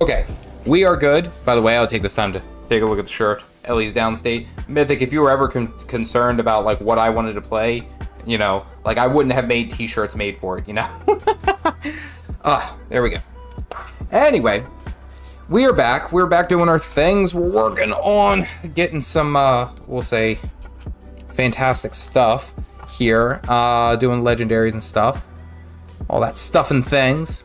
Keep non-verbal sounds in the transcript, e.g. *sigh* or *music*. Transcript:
Okay, we are good. By the way, I'll take this time to take a look at the shirt. Ele's downstate. Mythic, if you were ever con concerned about like what I wanted to play, you know, like I wouldn't have made t-shirts made for it, you know? *laughs* Ah, there we go. Anyway, we are back. We're back doing our things. We're working on getting some, uh, we'll say, fantastic stuff here. Uh, doing legendaries and stuff. All that stuff and things.